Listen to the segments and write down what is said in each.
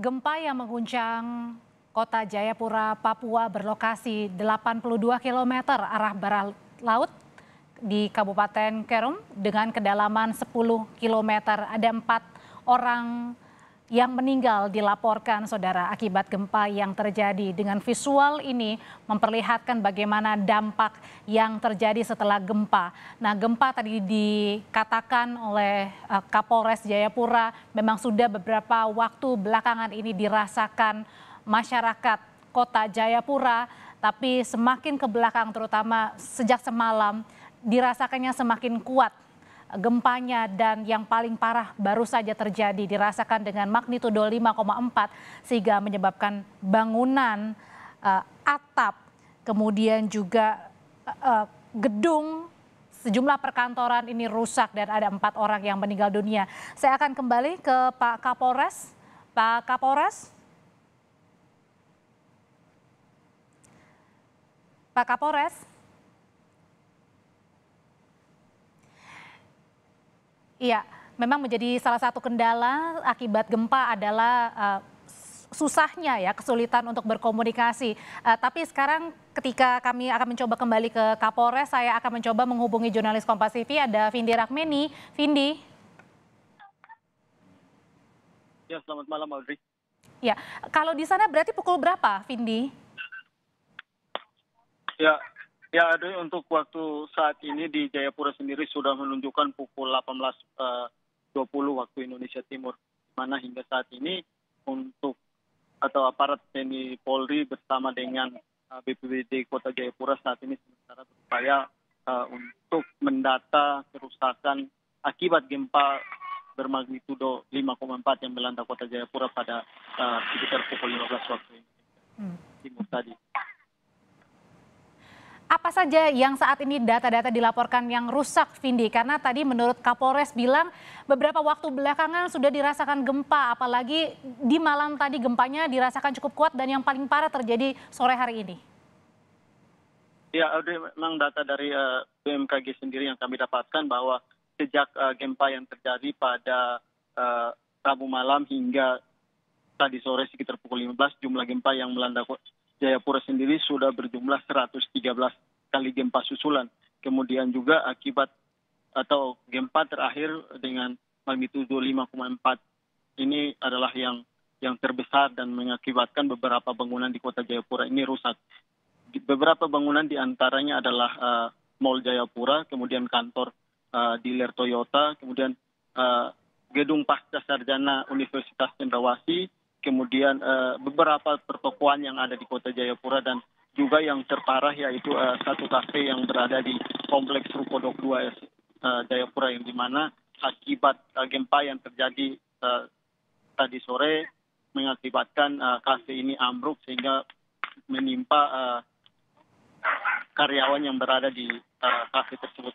Gempa yang mengguncang kota Jayapura, Papua berlokasi 82 km arah barat laut di Kabupaten Kerum dengan kedalaman 10 km. Ada empat orang yang meninggal dilaporkan saudara akibat gempa yang terjadi. Dengan visual ini memperlihatkan bagaimana dampak yang terjadi setelah gempa. Nah gempa tadi dikatakan oleh uh, Kapolres Jayapura memang sudah beberapa waktu belakangan ini dirasakan masyarakat kota Jayapura. Tapi semakin ke belakang terutama sejak semalam dirasakannya semakin kuat gempanya dan yang paling parah baru saja terjadi dirasakan dengan magnitudo 5,4 sehingga menyebabkan bangunan uh, atap kemudian juga uh, gedung sejumlah perkantoran ini rusak dan ada empat orang yang meninggal dunia. Saya akan kembali ke Pak Kapolres. Pak Kapolres. Pak Kapolres. Iya, memang menjadi salah satu kendala akibat gempa adalah uh, susahnya ya kesulitan untuk berkomunikasi. Uh, tapi sekarang ketika kami akan mencoba kembali ke Kapolres, saya akan mencoba menghubungi jurnalis Kompas TV ada Vindi Rakmeni. Vindi. Ya, selamat malam Audrey. Ya, kalau di sana berarti pukul berapa, Vindi? Ya, Ya, untuk waktu saat ini di Jayapura sendiri sudah menunjukkan pukul 18.20 uh, waktu Indonesia Timur. Mana hingga saat ini untuk atau aparat TNI Polri bersama dengan uh, BPBD Kota Jayapura saat ini sementara berupaya uh, untuk mendata kerusakan akibat gempa bermagnitudo 5,4 yang melanda Kota Jayapura pada uh, sekitar pukul 15 waktu ini. Timur tadi apa saja yang saat ini data-data dilaporkan yang rusak, Vindi? Karena tadi menurut Kapolres bilang beberapa waktu belakangan sudah dirasakan gempa, apalagi di malam tadi gempanya dirasakan cukup kuat dan yang paling parah terjadi sore hari ini. Ya, memang data dari uh, BMKG sendiri yang kami dapatkan bahwa sejak uh, gempa yang terjadi pada uh, Rabu malam hingga tadi sore sekitar pukul 15 jumlah gempa yang melanda Jayapura sendiri sudah berjumlah 113 kali gempa susulan. Kemudian juga akibat atau gempa terakhir dengan magnitudo 5,4 ini adalah yang yang terbesar dan mengakibatkan beberapa bangunan di kota Jayapura ini rusak. Beberapa bangunan di antaranya adalah uh, Mall Jayapura, kemudian kantor uh, dealer Toyota, kemudian uh, gedung pasca sarjana Universitas Cendrawasih, kemudian uh, beberapa pertokoan yang ada di kota Jayapura dan juga yang terparah yaitu uh, satu kafe yang berada di kompleks Ruko Dok 2 uh, eh, Jayapura yang di mana akibat gempa yang terjadi tadi sore mengakibatkan kafe ini ambruk sehingga menimpa uh, karyawan yang berada di uh, kafe tersebut.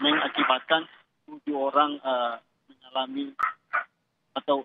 Mengakibatkan tujuh orang uh, mengalami atau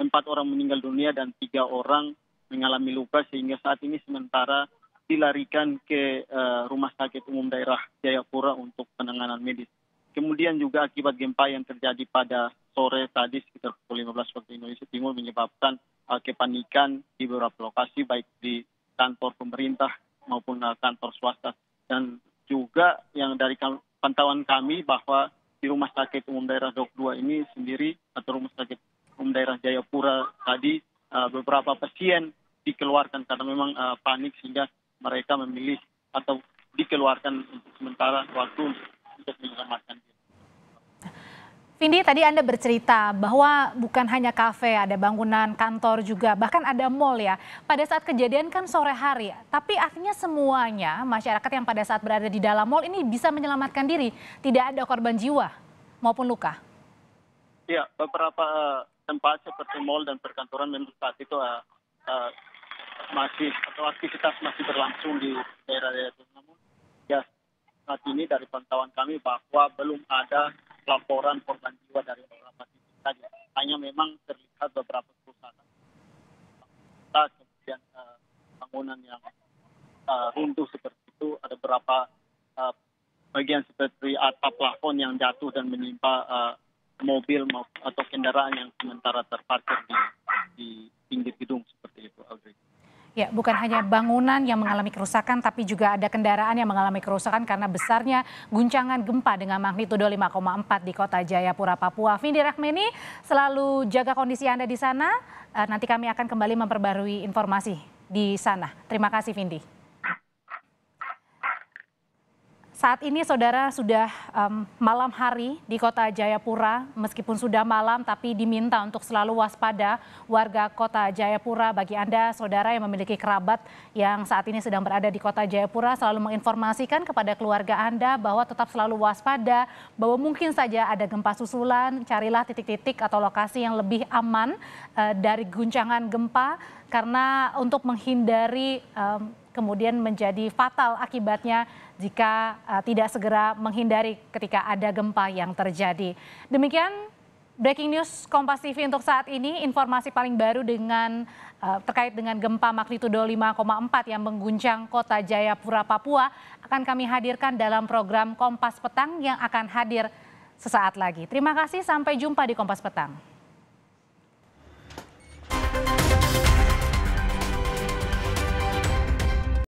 empat orang meninggal dunia dan tiga orang mengalami luka sehingga saat ini sementara dilarikan ke uh, Rumah Sakit Umum Daerah Jayapura untuk penanganan medis. Kemudian juga akibat gempa yang terjadi pada sore tadi sekitar pukul 15 waktu Indonesia Timur menyebabkan uh, kepanikan di beberapa lokasi baik di kantor pemerintah maupun uh, kantor swasta dan juga yang dari pantauan kami bahwa di Rumah Sakit Umum Daerah Dok 2 ini sendiri atau Rumah Sakit Umum Daerah Jayapura tadi uh, beberapa pasien dikeluarkan karena memang uh, panik sehingga mereka memilih atau dikeluarkan untuk sementara waktu untuk menyelamatkan diri. Vindi, tadi Anda bercerita bahwa bukan hanya kafe, ada bangunan kantor juga, bahkan ada mall ya. Pada saat kejadian kan sore hari, tapi akhirnya semuanya masyarakat yang pada saat berada di dalam mall ini bisa menyelamatkan diri. Tidak ada korban jiwa maupun luka. Iya, beberapa tempat seperti mall dan perkantoran memang saat itu uh, uh, masih atau aktivitas masih berlangsung di daerah-daerah itu. Namun ya saat ini dari pantauan kami bahwa belum ada laporan korban jiwa dari beberapa titik saja. Hanya memang terlihat beberapa kerusakan. Kemudian uh, bangunan yang uh, runtuh seperti itu, ada beberapa uh, bagian seperti atap plafon yang jatuh dan menimpa uh, mobil atau kendaraan yang sementara terparkir di, di pinggir gedung seperti itu, Audrey. Ya, bukan hanya bangunan yang mengalami kerusakan, tapi juga ada kendaraan yang mengalami kerusakan karena besarnya guncangan gempa dengan magnitudo 5,4 di kota Jayapura, Papua. Vindi Rahmeni selalu jaga kondisi Anda di sana. Eh, nanti kami akan kembali memperbarui informasi di sana. Terima kasih, Vindi. Saat ini saudara sudah um, malam hari di kota Jayapura, meskipun sudah malam tapi diminta untuk selalu waspada warga kota Jayapura. Bagi Anda saudara yang memiliki kerabat yang saat ini sedang berada di kota Jayapura selalu menginformasikan kepada keluarga Anda bahwa tetap selalu waspada, bahwa mungkin saja ada gempa susulan, carilah titik-titik atau lokasi yang lebih aman uh, dari guncangan gempa. Karena untuk menghindari um, kemudian menjadi fatal akibatnya jika uh, tidak segera menghindari ketika ada gempa yang terjadi. Demikian breaking news Kompas TV untuk saat ini. Informasi paling baru dengan uh, terkait dengan gempa magnitudo 5,4 yang mengguncang kota Jayapura, Papua akan kami hadirkan dalam program Kompas Petang yang akan hadir sesaat lagi. Terima kasih, sampai jumpa di Kompas Petang.